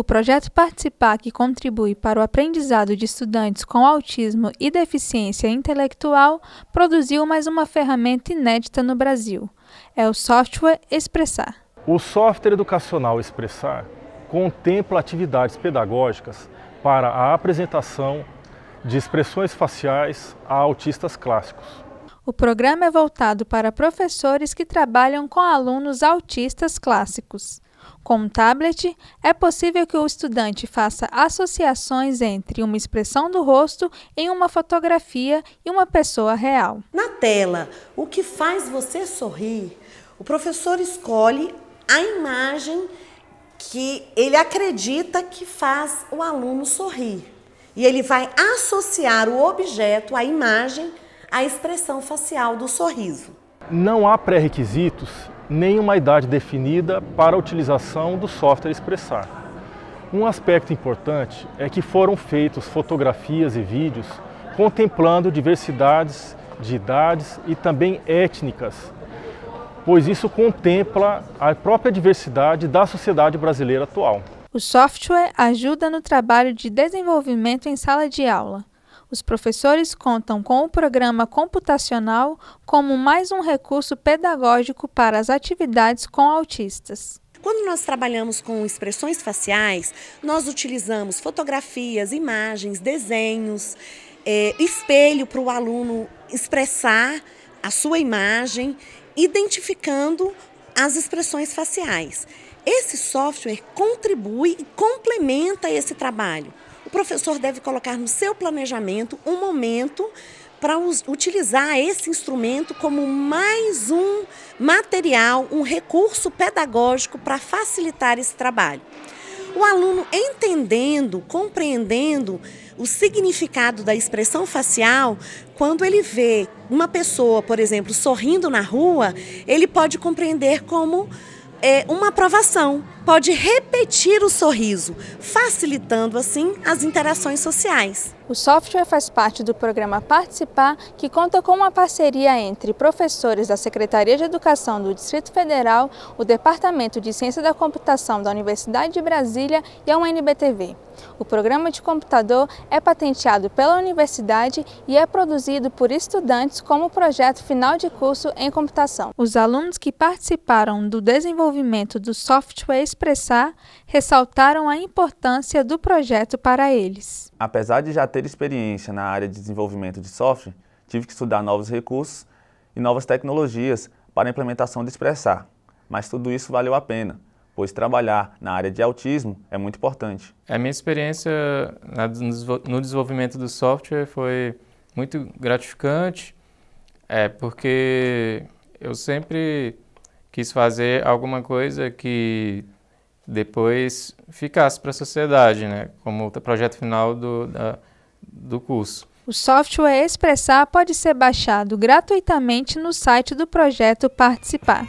O projeto Participar, que contribui para o aprendizado de estudantes com autismo e deficiência intelectual, produziu mais uma ferramenta inédita no Brasil. É o software Expressar. O software educacional Expressar contempla atividades pedagógicas para a apresentação de expressões faciais a autistas clássicos. O programa é voltado para professores que trabalham com alunos autistas clássicos. Com um tablet, é possível que o estudante faça associações entre uma expressão do rosto em uma fotografia e uma pessoa real. Na tela, o que faz você sorrir, o professor escolhe a imagem que ele acredita que faz o aluno sorrir. E ele vai associar o objeto, a imagem, à expressão facial do sorriso. Não há pré-requisitos nem uma idade definida para a utilização do software Expressar. Um aspecto importante é que foram feitos fotografias e vídeos contemplando diversidades de idades e também étnicas, pois isso contempla a própria diversidade da sociedade brasileira atual. O software ajuda no trabalho de desenvolvimento em sala de aula. Os professores contam com o programa computacional como mais um recurso pedagógico para as atividades com autistas. Quando nós trabalhamos com expressões faciais, nós utilizamos fotografias, imagens, desenhos, é, espelho para o aluno expressar a sua imagem, identificando as expressões faciais. Esse software contribui e complementa esse trabalho o professor deve colocar no seu planejamento um momento para utilizar esse instrumento como mais um material, um recurso pedagógico para facilitar esse trabalho. O aluno entendendo, compreendendo o significado da expressão facial, quando ele vê uma pessoa, por exemplo, sorrindo na rua, ele pode compreender como é, uma aprovação, pode repetir o sorriso, facilitando assim as interações sociais. O software faz parte do programa Participar, que conta com uma parceria entre professores da Secretaria de Educação do Distrito Federal, o Departamento de Ciência da Computação da Universidade de Brasília e a UNBTV. O programa de computador é patenteado pela universidade e é produzido por estudantes como projeto final de curso em computação. Os alunos que participaram do desenvolvimento do software Expressar ressaltaram a importância do projeto para eles. Apesar de já ter experiência na área de desenvolvimento de software, tive que estudar novos recursos e novas tecnologias para a implementação de Expressar, mas tudo isso valeu a pena, pois trabalhar na área de autismo é muito importante. A minha experiência no desenvolvimento do software foi muito gratificante, é, porque eu sempre quis fazer alguma coisa que depois ficasse para a sociedade, né, como projeto final do, da, do curso. O software Expressar pode ser baixado gratuitamente no site do projeto Participar.